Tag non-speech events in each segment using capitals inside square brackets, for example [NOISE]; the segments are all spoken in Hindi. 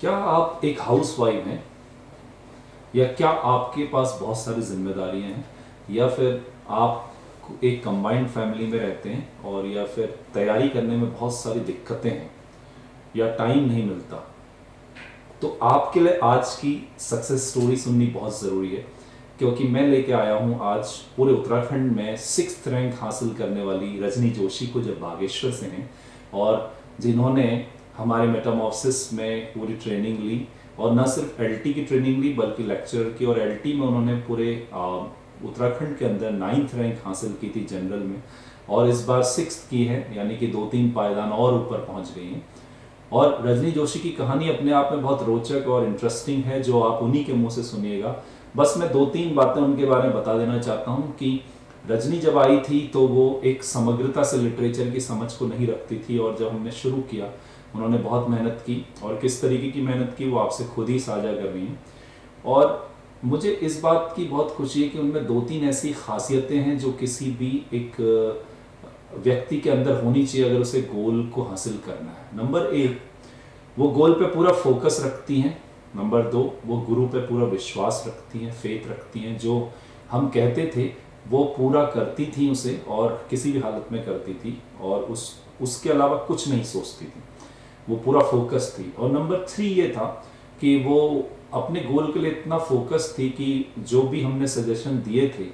क्या आप एक हाउस वाइफ हैं? या क्या आपके पास बहुत सारी जिम्मेदारियाँ हैं? या फिर आप एक कंबाइंड फैमिली में रहते हैं और या फिर तैयारी करने में बहुत सारी दिक्कतें हैं या टाइम नहीं मिलता? तो आपके लिए आज की सक्सेस स्टोरी सुननी बहुत ज़रूरी है, क्योंकि मैं लेके आया हूँ आज पूरे उत्तराखंड में सिक्स रैंक हासिल करने वाली रजनी जोशी को जो बागेश्वर से हैं, और जिन्होंने हमारे मेटामॉफ्सिस में पूरी ट्रेनिंग ली और न सिर्फ़ एल की ट्रेनिंग ली, बल्कि लेक्चर की और एल में उन्होंने पूरे उत्तराखंड के अंदर नाइन्थ रैंक हासिल की थी जनरल में और इस बार सिक्स की है, यानी कि दो तीन पायदान और ऊपर पहुँच गई हैं। और रजनी जोशी की कहानी अपने आप में बहुत रोचक और इंटरेस्टिंग है, जो आप उन्हीं के मुँह से सुनिएगा। बस मैं दो तीन बातें उनके बारे में बता देना चाहता हूँ कि रजनी जब आई थी तो वो एक समग्रता से लिटरेचर की समझ को नहीं रखती थी और जब हमने शुरू किया उन्होंने बहुत मेहनत की और किस तरीके की मेहनत की वो आपसे खुद ही साझा कर रही हैं। और मुझे इस बात की बहुत खुशी है कि उनमें दो तीन ऐसी खासियतें हैं जो किसी भी एक व्यक्ति के अंदर होनी चाहिए अगर उसे गोल को हासिल करना है। नंबर एक, वो गोल पे पूरा फोकस रखती हैं। नंबर दो, वो गुरु पे पूरा विश्वास रखती हैं, फेथ रखती हैं, जो हम कहते थे वो पूरा करती थी उसे और किसी भी हालत में करती थी और उस, उसके अलावा कुछ नहीं सोचती थी। वो पूरा फोकस थी। और नंबर थ्री ये था कि वो अपने गोल के लिए इतना फोकस थी कि जो भी हमने सजेशन दिए थे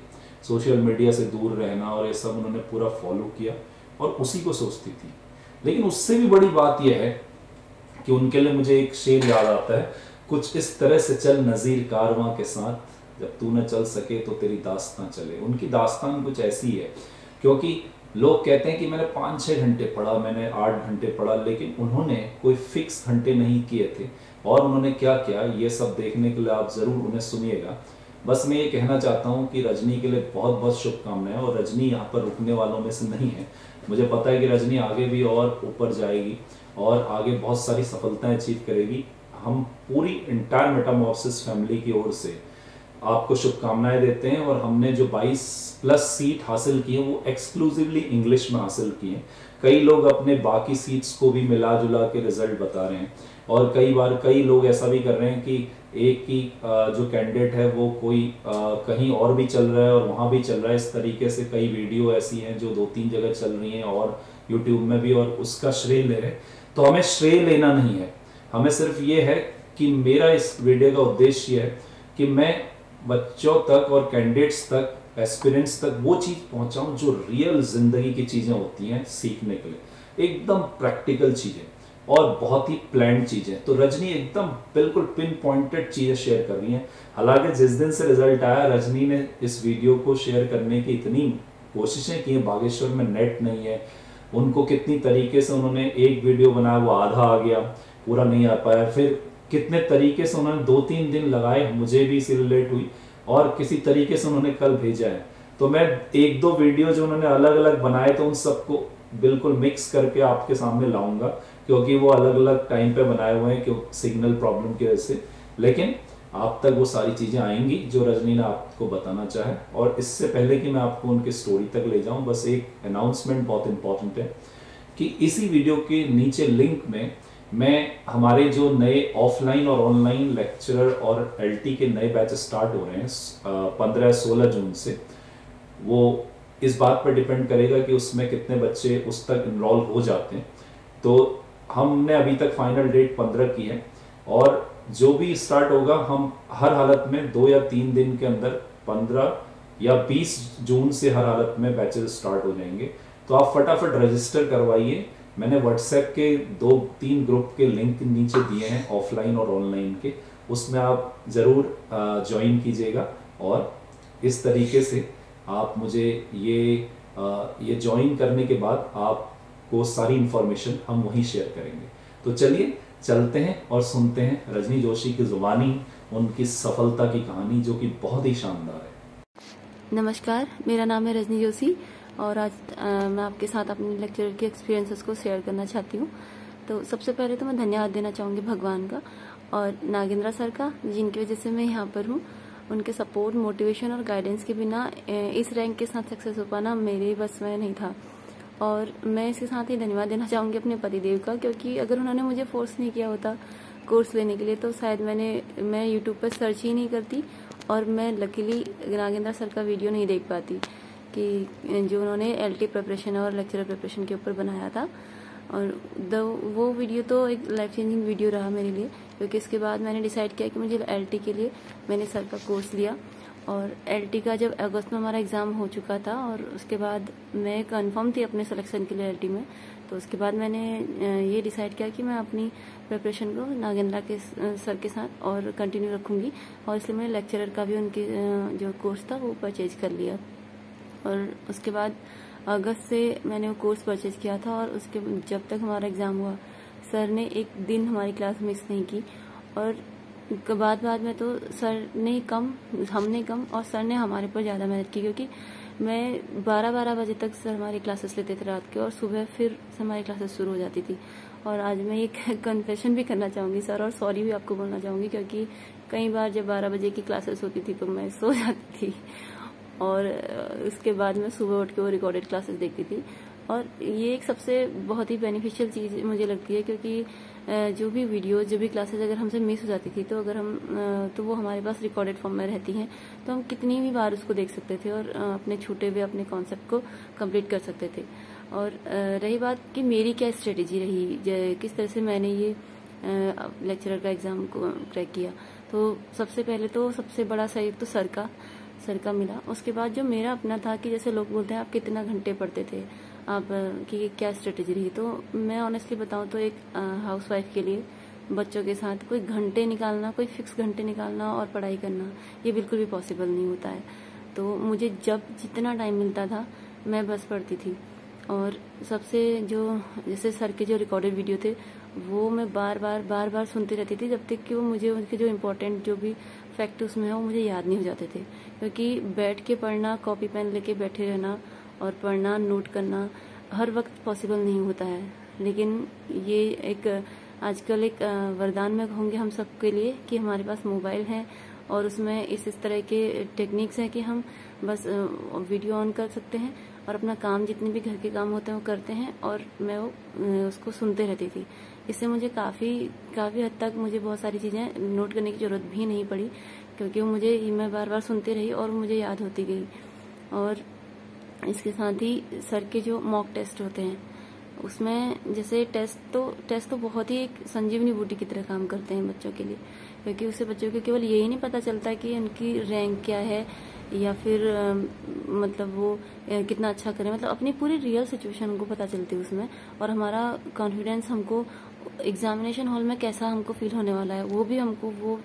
सोशल मीडिया से दूर रहना और ये सब उन्होंने पूरा फॉलो किया और उसी को सोचती थी। लेकिन उससे भी बड़ी बात यह है कि उनके लिए मुझे एक शेर याद आता है, कुछ इस तरह से चल नज़ीर कारवां के साथ, जब तू न चल सके तो तेरी दास्तान चले। उनकी दास्तान कुछ ऐसी है, क्योंकि लोग कहते हैं कि मैंने पाँच छः घंटे पढ़ा, मैंने आठ घंटे पढ़ा, लेकिन उन्होंने कोई फिक्स घंटे नहीं किए थे। और उन्होंने क्या किया? ये सब देखने के लिए आप ज़रूर उन्हें सुनिएगा। बस मैं ये कहना चाहता हूँ कि रजनी के लिए बहुत बहुत शुभकामनाएँ, और रजनी यहाँ पर रुकने वालों में से नहीं है। मुझे पता है कि रजनी आगे भी और ऊपर जाएगी, और आगे बहुत सारी सफलताएँ अचीव करेगी। हम पूरी इंटायर मेटामोसिस फैमिली की ओर से आपको शुभकामनाएँ देते हैं और हमने जो 22 प्लस सीट हासिल की है, वो एक्सक्लूसिवली इंग्लिश में हासिल की हैं। कई लोग अपने बाकी सीट्स को भी मिला जुला के रिज़ल्ट बता रहे हैं। और कई बार कई लोग ऐसा भी कर रहे हैं कि एक ही जो कैंडिडेट है, वो कोई कहीं और भी चल रहा है और वहाँ भी चल रहा है। इस तरीके से कई वीडियो ऐसी हैं जो दो तीन जगह चल रही हैं और यूट्यूब में भी और उसका श्रेय ले रहे तो हमें श्रेय लेना नहीं है। हमें सिर्फ़ ये है कि मेरा इस वीडियो का उद्देश्य है कि मैं बच्चों तक और कैंडिडेट्स तक एस्पिरेंट्स तक वो चीज़ पहुंचाऊं जो रियल ज़िंदगी की चीज़ें होती हैं सीखने के लिए। एकदम प्रैक्टिकल चीज़ें और बहुत ही प्लान चीज़ें। तो रजनी एकदम बिल्कुल पिन पॉइंटेड चीज़ें शेयर कर रही हैं। हालाँकि जिस दिन से रिज़ल्ट आया, रजनी ने इस वीडियो को शेयर करने की इतनी कोशिशें की हैं, बागेश्वर में नेट नहीं है। उनको कितनी तरीके से उन्होंने एक वीडियो बनाया, वो आधा आ गया, पूरा नहीं आ पाया। फिर कितने तरीके से उन्होंने दो तीन दिन लगाए, मुझे भी इसी रिलेट हुई, और किसी तरीके से उन्होंने कल भेजा है। तो मैं एक दो वीडियो जो उन्होंने अलग अलग बनाए तो उन सबको बिल्कुल मिक्स करके आपके सामने लाऊँगा, क्योंकि वो अलग अलग टाइम पे बनाए हुए हैं, क्यों सिग्नल प्रॉब्लम की वजह से। लेकिन आप तक वो सारी चीज़ें आएँगी, जो रजनी ने आपको बताना चाहे। और इससे पहले कि मैं आपको उनकी स्टोरी तक ले जाऊँ, बस एक अनाउंसमेंट बहुत इंपॉर्टेंट है कि इसी वीडियो के नीचे लिंक में मैं, हमारे जो नए ऑफलाइन और ऑनलाइन लेक्चरर और एलटी के नए बैच स्टार्ट हो रहे हैं पंद्रह, सोलह जून से, वो इस बात पर डिपेंड करेगा कि उसमें कितने बच्चे उस तक इनरोल हो जाते हैं। तो हमने अभी तक फाइनल डेट पंद्रह की है और जो भी स्टार्ट होगा, हम हर हालत में दो या तीन दिन के अंदर पंद्रह या बीस जून से हर हालत में बैचेस स्टार्ट हो जाएँगे। तो आप फटाफट रजिस्टर करवाइए। मैंने व्हाट्सएप के दो, तीन ग्रुप के लिंक नीचे दिए हैं ऑफलाइन और ऑनलाइन के। उसमें आप ज़रूर ज्वाइन कीजिएगा और इस तरीके से आप मुझे ये ये ज्वाइन करने के बाद आपको सारी इन्फॉर्मेशन हम वहीं शेयर करेंगे। तो चलिए, चलते हैं और सुनते हैं रजनी जोशी की ज़ुबानी, उनकी सफलता की कहानी, जो कि बहुत ही शानदार है। नमस्कार, मेरा नाम है रजनी जोशी। और आज आ, मैं आपके साथ अपने लेक्चर के एक्सपीरियंसेस को शेयर करना चाहती हूँ। तो सबसे पहले तो मैं धन्यवाद देना चाहूँगी भगवान का और नागेंद्रा सर का जिनकी वजह से मैं यहाँ पर हूँ। उनके सपोर्ट मोटिवेशन और गाइडेंस के बिना इस रैंक के साथ सक्सेस हो पाना मेरे बस में नहीं था। और मैं इसके साथ ही धन्यवाद देना चाहूँगी अपने पतिदेव का क्योंकि अगर उन्होंने मुझे फोर्स नहीं किया होता कोर्स लेने के लिए तो शायद मैंने मैं यूट्यूब पर सर्च ही नहीं करती और मैं लकीली नागेंद्र सर का वीडियो नहीं देख पाती। कि जो उन्होंने एल टी प्रिपरेशन और लेक्चर प्रिपरेशन के ऊपर बनाया था। और द वो वीडियो तो एक लाइफ चेंजिंग वीडियो रहा मेरे लिए, क्योंकि इसके बाद मैंने डिसाइड किया कि मुझे एलटी के लिए मैंने सर का कोर्स लिया। और एलटी का जब अगस्त में हमारा एग्ज़ाम हो चुका था और उसके बाद मैं कंफर्म थी अपने सिलेक्शन के लिए एलटी में तो उसके बाद मैंने ये डिसाइड किया कि मैं अपनी प्रिपरेशन को नागेंद्रा के सर के साथ और कंटिन्यू रखूँगी। और इसलिए मैंने लेक्चरर का भी उनके जो कोर्स था वो परचेज कर लिया। और उसके बाद अगस्त से मैंने वो कोर्स परचेज किया था और उसके जब तक हमारा एग्ज़ाम हुआ सर ने एक दिन हमारी क्लास मिस नहीं की और बाद बाद में तो सर ने कम, हमने कम और सर ने हमारे पर ज़्यादा मेहनत की क्योंकि मैं बारह बारह बजे तक सर हमारी क्लासेस लेते थे रात के और सुबह फिर हमारी क्लासेस शुरू हो जाती थी। और आज मैं एक [LAUGHS] कन्फेशन भी करना चाहूँगी सर और सॉरी भी आपको बोलना चाहूँगी क्योंकि कई बार जब बारह बजे की क्लासेस होती थी तो मैं सो [LAUGHS] जाती थी। और उसके बाद मैं सुबह उठ के वो रिकॉर्डेड क्लासेस देखती थी। और ये एक सबसे बहुत ही बेनिफिशियल चीज़ मुझे लगती है क्योंकि जो भी वीडियो जो भी क्लासेस अगर हमसे मिस हो जाती थी तो अगर हम तो वो हमारे पास रिकॉर्डेड फॉर्म में रहती हैं तो हम कितनी भी बार उसको देख सकते थे और अपने छूटे हुए, अपने कॉन्सेप्ट को कंप्लीट कर सकते थे। और रही बात कि मेरी क्या स्ट्रेटेजी रही किस तरह से मैंने ये लेक्चरर का एग्ज़ाम को क्रैक किया तो सबसे पहले तो सबसे बड़ा सहयोग तो सर का सर का मिला। उसके बाद जो मेरा अपना था कि जैसे लोग बोलते हैं, आप कितना घंटे पढ़ते थे? आप की क्या स्ट्रेटेजी रही? तो मैं ऑनेस्टली बताऊँ तो एक हाउस वाइफ के लिए, बच्चों के साथ कोई घंटे निकालना, कोई फिक्स घंटे निकालना और पढ़ाई करना, ये बिल्कुल भी पॉसिबल नहीं होता है। तो मुझे जब जितना टाइम मिलता था, मैं बस पढ़ती थी। और सबसे जो, जैसे सर के जो रिकॉर्डेड वीडियो थे वो मैं बार बार बार बार सुनती रहती थी, जब तक कि वो मुझे, उनके जो इम्पोर्टेंट जो भी फैक्ट उसमें है, वो मुझे याद नहीं हो जाते थे। क्योंकि बैठ के पढ़ना कॉपी पेन लेके बैठे रहना और पढ़ना नोट करना हर वक्त पॉसिबल नहीं होता है। लेकिन ये एक, आजकल एक वरदान में कहूँगी हम सबके लिए कि हमारे पास मोबाइल है और उसमें इस इस तरह के टेक्निक्स हैं कि हम बस वीडियो ऑन कर सकते हैं और अपना काम जितने भी घर के काम होते हैं, वो करते हैं और मैं वो उसको सुनते रहती थी। इससे मुझे काफ़ी काफ़ी हद तक मुझे बहुत सारी चीज़ें नोट करने की ज़रूरत भी नहीं पड़ी, क्योंकि वो मुझे मैं बार बार सुनती रही और मुझे याद होती गई। और इसके साथ ही सर के जो मॉक टेस्ट होते हैं, उसमें जैसे टेस्ट तो टेस्ट तो बहुत ही एक संजीवनी बूटी की तरह काम करते हैं बच्चों के लिए, क्योंकि उससे बच्चों को केवल यही नहीं पता चलता कि उनकी रैंक क्या है या फिर मतलब वो कितना अच्छा करें। मतलब अपनी पूरी रियल सिचुएशन उनको पता चलती है उसमें। और हमारा कॉन्फिडेंस हमको एग्जामिनेशन हॉल में कैसा हमको फील होने वाला है, वो भी हमको, वो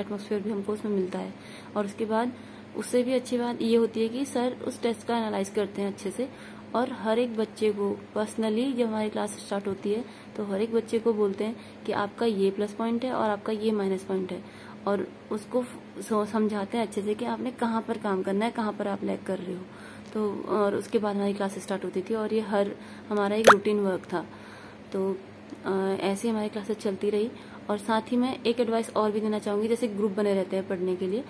एटमोसफियर भी हमको उसमें मिलता है। और उसके बाद, उससे भी अच्छी बात ये होती है कि सर उस टेस्ट का एनालाइज करते हैं अच्छे से। और हर एक बच्चे को पर्सनली जब हमारी क्लास स्टार्ट होती है तो हर एक बच्चे को बोलते हैं कि आपका ये प्लस पॉइंट है और आपका ये माइनस पॉइंट है। और उसको समझाते हैं अच्छे से कि आपने कहाँ पर काम करना है, कहाँ पर आप लैक कर रहे हो। तो और उसके बाद हमारी क्लास स्टार्ट होती थी और ये हर, हमारा एक रूटीन वर्क था। तो ऐसे हमारी क्लासेस चलती रही और साथ ही मैं एक एडवाइस और भी देना चाहूँगी, जैसे ग्रुप बने रहते हैं पढ़ने के लिए।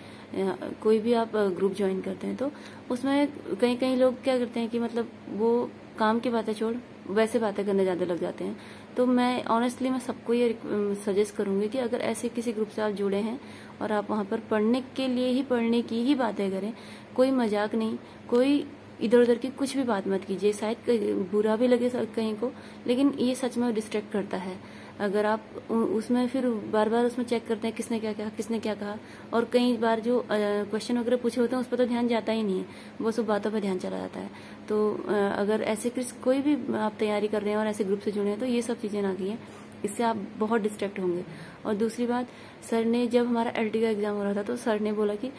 कोई भी आप ग्रुप ज्वाइन करते हैं तो उसमें कई कई लोग क्या करते हैं कि मतलब वो काम की बातें छोड़, वैसे बातें करने ज़्यादा लग जाते हैं। तो मैं ऑनेस्टली मैं सबको ये सजेस्ट करूँगी कि अगर ऐसे किसी ग्रुप से आप जुड़े हैं और आप वहाँ पर पढ़ने के लिए ही, पढ़ने की ही बातें करें, कोई मज़ाक नहीं, कोई इधर उधर की कुछ भी बात मत कीजिए। शायद बुरा भी लगे कहीं को, लेकिन ये सच में डिस्ट्रैक्ट करता है। अगर आप उसमें फिर बार बार उसमें चेक करते हैं किसने क्या कहा, किसने क्या कहा, और कई बार जो क्वेश्चन वगैरह पूछे होते हैं, उस पर तो ध्यान जाता ही नहीं है। वो सब बातों पर ध्यान चला जाता है। तो अगर ऐसे किस, कोई भी आप तैयारी कर रहे हैं और ऐसे ग्रुप से जुड़े हैं तो ये सब चीज़ें ना की है इससे आप बहुत डिस्ट्रैक्ट होंगे। और दूसरी बात, सर ने जब हमारा एलटी का एग्ज़ाम हो रहा था तो सर ने बोला कि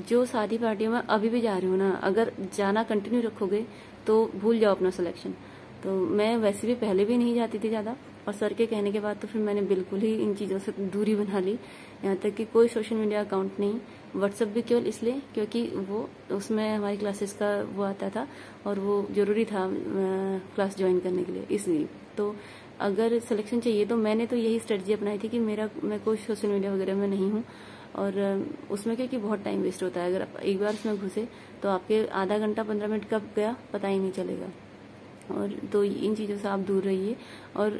जो शादी पार्टियों में अभी भी जा रही हूँ ना, अगर जाना कंटिन्यू रखोगे तो भूल जाओ अपना सिलेक्शन तो मैं वैसे भी पहले भी नहीं जाती थी ज़्यादा, और सर के कहने के बाद तो फिर मैंने बिल्कुल ही इन चीज़ों से दूरी बना ली। यहाँ तक कि कोई सोशल मीडिया अकाउंट नहीं व्हाट्सअप भी केवल इसलिए, क्योंकि वो, उसमें हमारी क्लासेस का वो आता था, और वो ज़रूरी था क्लास ज्वाइन करने के लिए, इसलिए। तो अगर सिलेक्शन चाहिए तो मैंने तो यही स्ट्रेटजी अपनाई थी कि मेरा, मैं कोई सोशल मीडिया वगैरह में नहीं हूँ। और उसमें क्या कि बहुत टाइम वेस्ट होता है। अगर आप एक बार उसमें घुसे तो आपके आधा घंटा, पंद्रह मिनट कब गया, पता ही नहीं चलेगा। और तो इन चीज़ों से आप दूर रहिए। और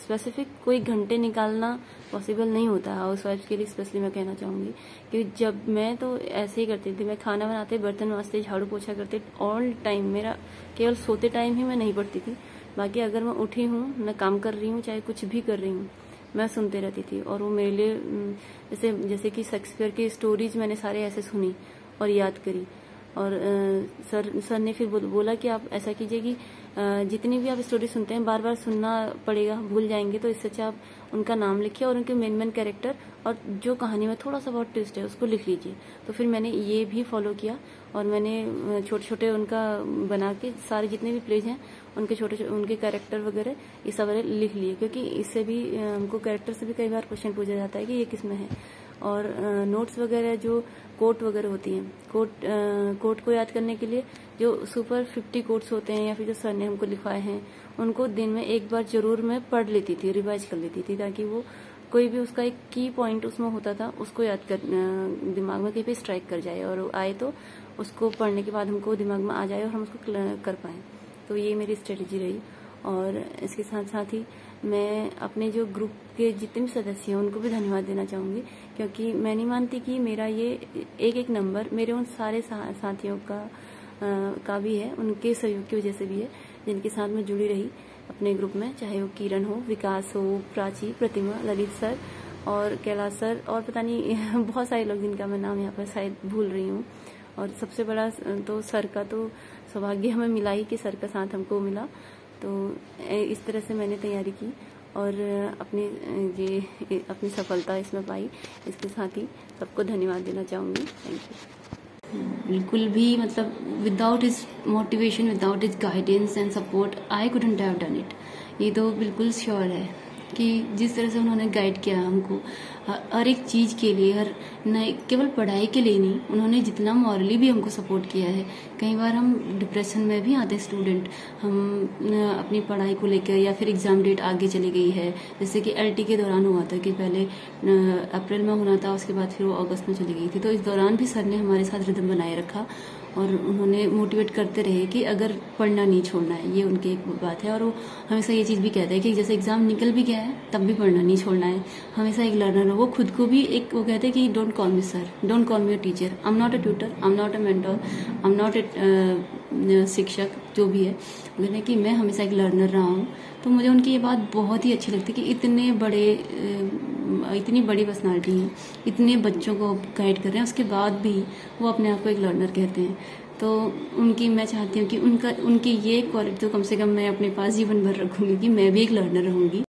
स्पेसिफिक कोई घंटे निकालना पॉसिबल नहीं होता। हाउस वाइफ के लिए स्पेशली मैं कहना चाहूँगी कि जब मैं तो ऐसे ही करती थी। मैं खाना बनाते, बर्तन वास्ते झाड़ू पोछा करते ऑल टाइम मेरा, केवल सोते टाइम ही मैं नहीं पढ़ती थी। बाकी अगर मैं उठी हूँ, मैं काम कर रही हूँ, चाहे कुछ भी कर रही हूँ मैं सुनते रहती थी और वो मेरे लिए जैसे जैसे कि शेक्सपियर की स्टोरीज मैंने सारे ऐसे सुनी और याद करी। और सर सर ने फिर बोला कि आप ऐसा कीजिए कि जितनी भी आप स्टोरी सुनते हैं बार बार सुनना पड़ेगा, भूल जाएँगे तो इससे अच्छा आप उनका नाम लिखिए और उनके मेन मेन कैरेक्टर और जो कहानी में थोड़ा सा बहुत ट्विस्ट है, उसको लिख लीजिए। तो फिर मैंने ये भी फॉलो किया और मैंने छोटे छोटे उनका बना के सारे जितने भी प्लेज हैं, उनके छोटे उनके कैरेक्टर वगैरह, ये सब लिख लिए। क्योंकि इससे भी हमको कैरेक्टर से भी कई बार क्वेश्चन पूछा जाता है कि ये किसमें है। और नोट्स वगैरह जो कोट वगैरह होती हैं कोट कोट को याद करने के लिए जो सुपर फिफ्टी कोट्स होते हैं या फिर जो सर ने हमको लिखवाए हैं, उनको दिन में एक बार ज़रूर मैं पढ़ लेती थी, रिवाइज कर लेती थी, ताकि वो कोई भी उसका एक की पॉइंट उसमें होता था, उसको याद कर दिमाग में कहीं पे स्ट्राइक कर जाए और आए तो उसको पढ़ने के बाद हमको दिमाग में आ जाए और हम उसको कर पाए। तो ये मेरी स्ट्रेटेजी रही और इसके साथ साथ ही मैं अपने जो ग्रुप के जितने भी सदस्य हैं, उनको भी धन्यवाद देना चाहूँगी, क्योंकि मैं नहीं मानती कि मेरा ये एक एक नंबर मेरे उन सारे साथियों का का भी है, उनके सहयोग की वजह से भी है, जिनके साथ मैं जुड़ी रही अपने ग्रुप में, चाहे वो किरण हो, विकास हो, प्राची, प्रतिमा, ललित सर और कैलाश सर और पता नहीं, [LAUGHS] बहुत सारे लोग जिनका मैं नाम यहाँ पर शायद भूल रही हूँ। और सबसे बड़ा तो सर का तो सौभाग्य हमें मिला ही कि सर का साथ हमको मिला। तो इस तरह से मैंने तैयारी की और अपनी, ये अपनी सफलता इसमें पाई। इसके साथ ही सबको धन्यवाद देना चाहूँगी। थैंक यू बिल्कुल भी मतलब without is motivation without is guidance and support I couldn't have done it ये तो बिल्कुल श्योर है। कि जिस तरह से उन्होंने गाइड किया हमको हर एक चीज़ के लिए, हर न, केवल पढ़ाई के लिए नहीं, उन्होंने जितना मॉरली भी हमको सपोर्ट किया है। कई बार हम डिप्रेशन में भी आते स्टूडेंट हम अपनी पढ़ाई को लेकर या फिर एग्ज़ाम डेट आगे चली गई है। जैसे कि एलटी के दौरान हुआ था कि पहले अप्रैल में होना था, उसके बाद फिर वो अगस्त में चली गई थी। तो इस दौरान भी सर ने हमारे साथ रिदम बनाए रखा। और उन्होंने मोटिवेट करते रहे कि अगर पढ़ना नहीं छोड़ना है, ये उनकी एक बात है। और वो हमेशा ये चीज़ भी कहते हैं कि जैसे एग्ज़ाम निकल भी गया है, तब भी पढ़ना नहीं छोड़ना है। हमेशा एक लर्नर हो, वो खुद को भी एक, वो कहते हैं कि don't call me sir don't call me a teacher I am not a tutor I am not a mentor I am not a शिक्षक, जो भी है। कहते हैं कि मैं हमेशा एक लर्नर रहा हूँ। तो मुझे उनकी ये बात बहुत ही अच्छी लगती है कि इतने बड़े इतनी बड़ी पर्सनालिटी है, इतने बच्चों को गाइड कर रहे हैं, उसके बाद भी वो अपने आप को एक लर्नर कहते हैं। तो उनकी मैं चाहती हूँ कि उनका, उनकी ये क्वालिटी तो कम से कम मैं अपने पास जीवन भर रखूँगी कि मैं भी एक लर्नर रहूँगी।